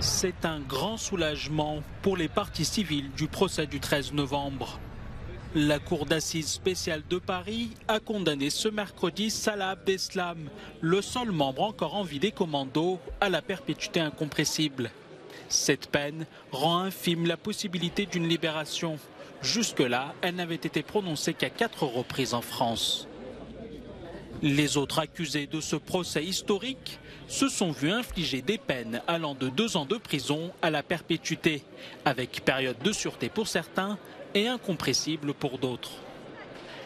C'est un grand soulagement pour les parties civiles du procès du 13 novembre. La Cour d'assises spéciale de Paris a condamné ce mercredi Salah Abdeslam, le seul membre encore en vie des commandos, à la perpétuité incompressible. Cette peine rend infime la possibilité d'une libération. Jusque-là, elle n'avait été prononcée qu'à quatre reprises en France. Les autres accusés de ce procès historique se sont vus infliger des peines allant de deux ans de prison à la perpétuité, avec période de sûreté pour certains et incompressible pour d'autres.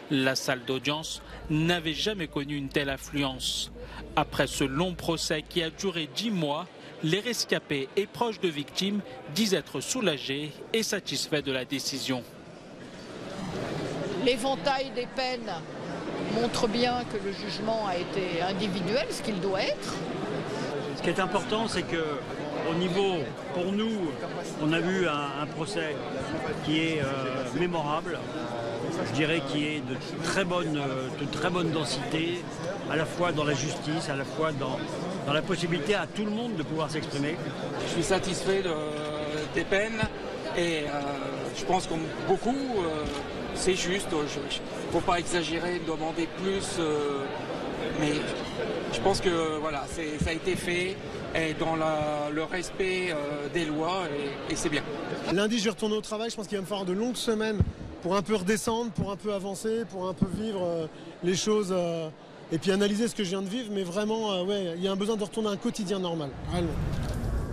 La salle d'audience n'avait jamais connu une telle affluence. Après ce long procès qui a duré dix mois, les rescapés et proches de victimes disent être soulagés et satisfaits de la décision. L'éventail des peines montre bien que le jugement a été individuel, ce qu'il doit être. Ce qui est important, c'est que au niveau, pour nous, on a vu un, procès qui est euh, mémorable, je dirais qui est de très, bonne, de très bonne densité, à la fois dans la justice, à la fois dans, dans la possibilité à tout le monde de pouvoir s'exprimer. Je suis satisfait des peines et euh, je pense que beaucoup, euh, c'est juste. Il ne faut pas exagérer, demander plus, mais je pense que voilà, ça a été fait et dans le respect euh, des lois et, c'est bien. Lundi, je vais retourner au travail. Je pense qu'il va me falloir de longues semaines pour un peu redescendre, pour un peu avancer, pour un peu vivre euh, les choses euh, et puis analyser ce que je viens de vivre. Mais vraiment, ouais, il y a un besoin de retourner à un quotidien normal.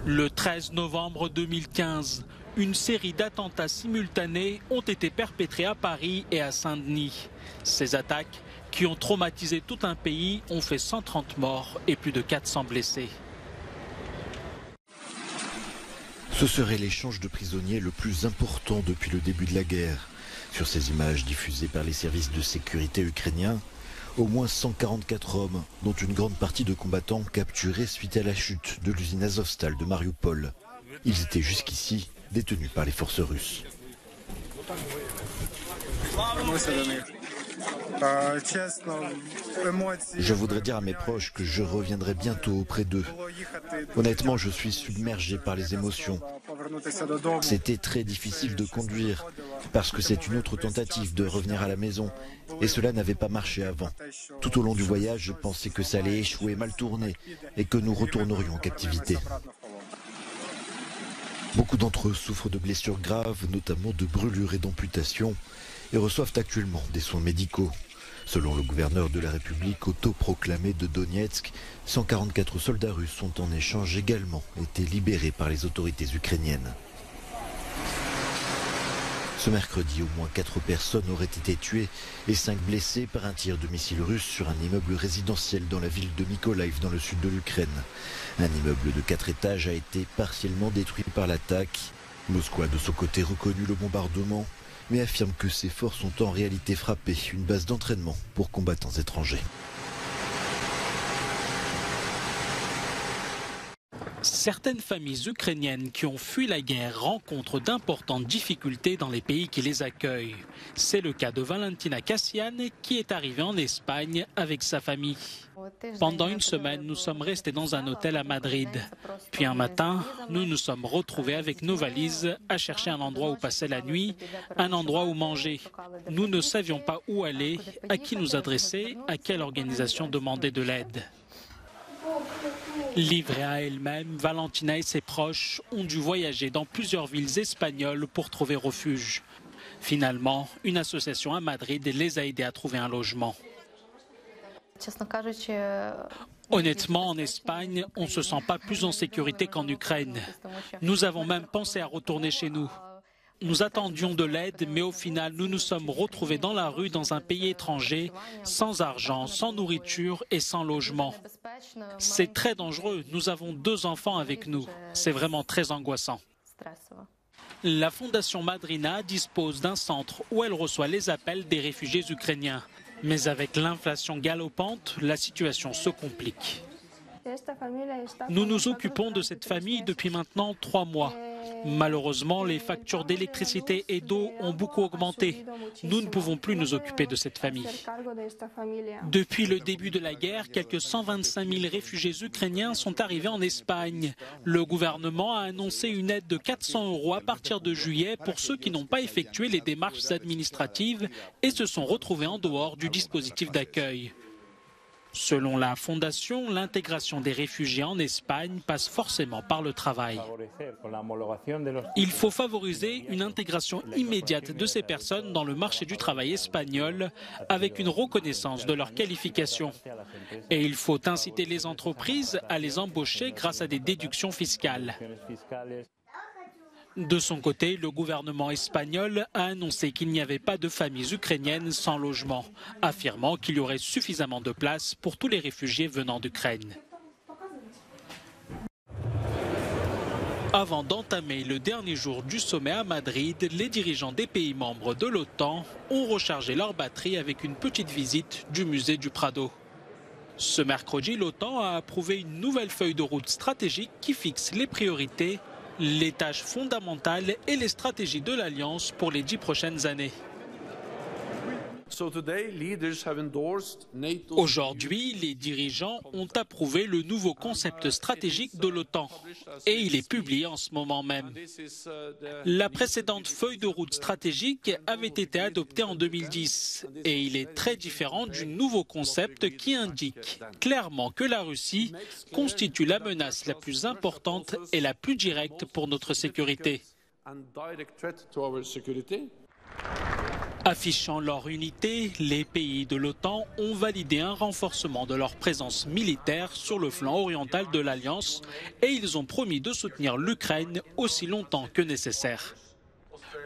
Le 13 novembre 2015, une série d'attentats simultanés ont été perpétrés à Paris et à Saint-Denis. Ces attaques, qui ont traumatisé tout un pays, ont fait 130 morts et plus de 400 blessés. Ce serait l'échange de prisonniers le plus important depuis le début de la guerre. Sur ces images diffusées par les services de sécurité ukrainiens, au moins 144 hommes, dont une grande partie de combattants capturés suite à la chute de l'usine Azovstal de Mariupol. Ils étaient jusqu'ici détenus par les forces russes. Je voudrais dire à mes proches que je reviendrai bientôt auprès d'eux. Honnêtement, je suis submergé par les émotions. C'était très difficile de conduire parce que c'est une autre tentative de revenir à la maison et cela n'avait pas marché avant. Tout au long du voyage, je pensais que ça allait échouer, mal tourner et que nous retournerions en captivité. Beaucoup d'entre eux souffrent de blessures graves, notamment de brûlures et d'amputations, et reçoivent actuellement des soins médicaux. Selon le gouverneur de la République autoproclamé de Donetsk, 144 soldats russes ont en échange également été libérés par les autorités ukrainiennes. Ce mercredi, au moins 4 personnes auraient été tuées et 5 blessées par un tir de missile russe sur un immeuble résidentiel dans la ville de Mykolaiv dans le sud de l'Ukraine. Un immeuble de 4 étages a été partiellement détruit par l'attaque. Moscou a de son côté reconnu le bombardement mais affirme que ses forces ont en réalité frappé une base d'entraînement pour combattants étrangers. Certaines familles ukrainiennes qui ont fui la guerre rencontrent d'importantes difficultés dans les pays qui les accueillent. C'est le cas de Valentina Kassian qui est arrivée en Espagne avec sa famille. Pendant une semaine, nous sommes restés dans un hôtel à Madrid. Puis un matin, nous nous sommes retrouvés avec nos valises à chercher un endroit où passer la nuit, un endroit où manger. Nous ne savions pas où aller, à qui nous adresser, à quelle organisation demander de l'aide. Livrée à elle-même, Valentina et ses proches ont dû voyager dans plusieurs villes espagnoles pour trouver refuge. Finalement, une association à Madrid les a aidés à trouver un logement. Honnêtement, en Espagne, on ne se sent pas plus en sécurité qu'en Ukraine. Nous avons même pensé à retourner chez nous. Nous attendions de l'aide, mais au final, nous nous sommes retrouvés dans la rue dans un pays étranger, sans argent, sans nourriture et sans logement. C'est très dangereux. Nous avons deux enfants avec nous. C'est vraiment très angoissant. La Fondation Madrina dispose d'un centre où elle reçoit les appels des réfugiés ukrainiens. Mais avec l'inflation galopante, la situation se complique. Nous nous occupons de cette famille depuis maintenant trois mois. Malheureusement, les factures d'électricité et d'eau ont beaucoup augmenté. Nous ne pouvons plus nous occuper de cette famille. Depuis le début de la guerre, quelques 125 000 réfugiés ukrainiens sont arrivés en Espagne. Le gouvernement a annoncé une aide de 400 euros à partir de juillet pour ceux qui n'ont pas effectué les démarches administratives et se sont retrouvés en dehors du dispositif d'accueil. Selon la Fondation, l'intégration des réfugiés en Espagne passe forcément par le travail. Il faut favoriser une intégration immédiate de ces personnes dans le marché du travail espagnol avec une reconnaissance de leurs qualifications. Et il faut inciter les entreprises à les embaucher grâce à des déductions fiscales. De son côté, le gouvernement espagnol a annoncé qu'il n'y avait pas de familles ukrainiennes sans logement, affirmant qu'il y aurait suffisamment de place pour tous les réfugiés venant d'Ukraine. Avant d'entamer le dernier jour du sommet à Madrid, les dirigeants des pays membres de l'OTAN ont rechargé leur batterie avec une petite visite du musée du Prado. Ce mercredi, l'OTAN a approuvé une nouvelle feuille de route stratégique qui fixe les priorités les tâches fondamentales et les stratégies de l'Alliance pour les dix prochaines années. Aujourd'hui, les dirigeants ont approuvé le nouveau concept stratégique de l'OTAN et il est publié en ce moment même. La précédente feuille de route stratégique avait été adoptée en 2010 et il est très différent du nouveau concept qui indique clairement que la Russie constitue la menace la plus importante et la plus directe pour notre sécurité. Affichant leur unité, les pays de l'OTAN ont validé un renforcement de leur présence militaire sur le flanc oriental de l'Alliance et ils ont promis de soutenir l'Ukraine aussi longtemps que nécessaire.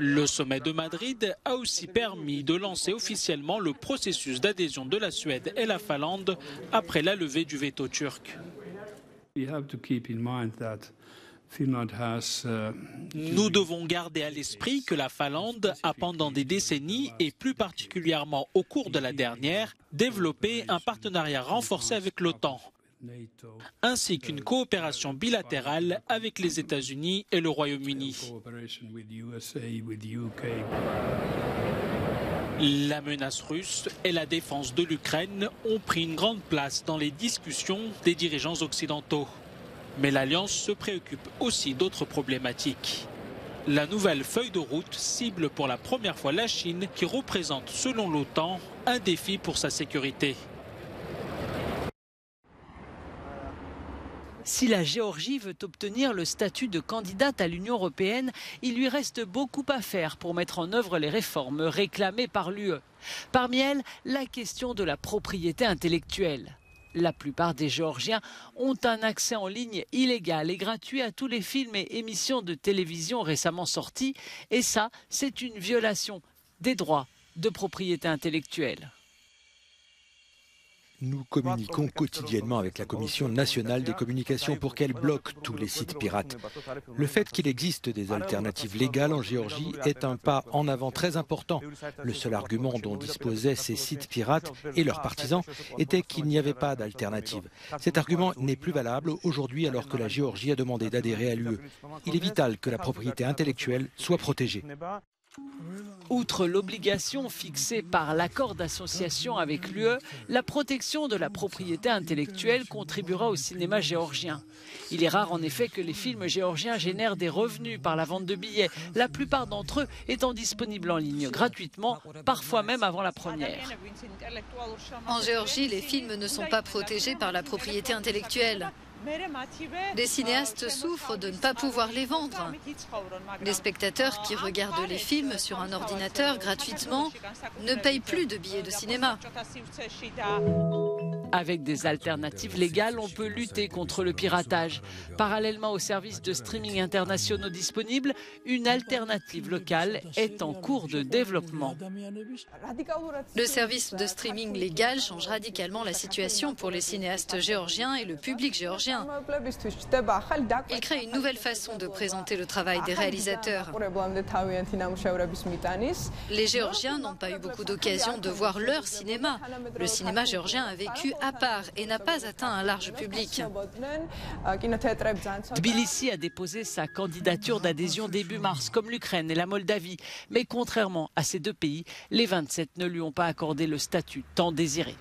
Le sommet de Madrid a aussi permis de lancer officiellement le processus d'adhésion de la Suède et la Finlande après la levée du veto turc. Nous devons garder à l'esprit que la Finlande a pendant des décennies, et plus particulièrement au cours de la dernière, développé un partenariat renforcé avec l'OTAN, ainsi qu'une coopération bilatérale avec les États-Unis et le Royaume-Uni. La menace russe et la défense de l'Ukraine ont pris une grande place dans les discussions des dirigeants occidentaux. Mais l'Alliance se préoccupe aussi d'autres problématiques. La nouvelle feuille de route cible pour la première fois la Chine qui représente selon l'OTAN un défi pour sa sécurité. Si la Géorgie veut obtenir le statut de candidate à l'Union européenne, il lui reste beaucoup à faire pour mettre en œuvre les réformes réclamées par l'UE. Parmi elles, la question de la propriété intellectuelle. La plupart des Géorgiens ont un accès en ligne illégal et gratuit à tous les films et émissions de télévision récemment sortis, et ça, c'est une violation des droits de propriété intellectuelle. Nous communiquons quotidiennement avec la Commission nationale des communications pour qu'elle bloque tous les sites pirates. Le fait qu'il existe des alternatives légales en Géorgie est un pas en avant très important. Le seul argument dont disposaient ces sites pirates et leurs partisans était qu'il n'y avait pas d'alternative. Cet argument n'est plus valable aujourd'hui alors que la Géorgie a demandé d'adhérer à l'UE. Il est vital que la propriété intellectuelle soit protégée. Outre l'obligation fixée par l'accord d'association avec l'UE, la protection de la propriété intellectuelle contribuera au cinéma géorgien. Il est rare en effet que les films géorgiens génèrent des revenus par la vente de billets, la plupart d'entre eux étant disponibles en ligne gratuitement, parfois même avant la première. En Géorgie, les films ne sont pas protégés par la propriété intellectuelle. Les cinéastes souffrent de ne pas pouvoir les vendre. Les spectateurs qui regardent les films sur un ordinateur gratuitement ne payent plus de billets de cinéma. Avec des alternatives légales, on peut lutter contre le piratage. Parallèlement aux services de streaming internationaux disponibles, une alternative locale est en cours de développement. Le service de streaming légal change radicalement la situation pour les cinéastes géorgiens et le public géorgien. Il crée une nouvelle façon de présenter le travail des réalisateurs. Les Géorgiens n'ont pas eu beaucoup d'occasion de voir leur cinéma. Le cinéma géorgien a vécu à part et n'a pas atteint un large public. Tbilissi a déposé sa candidature d'adhésion début mars, comme l'Ukraine et la Moldavie. Mais contrairement à ces deux pays, les 27 ne lui ont pas accordé le statut tant désiré.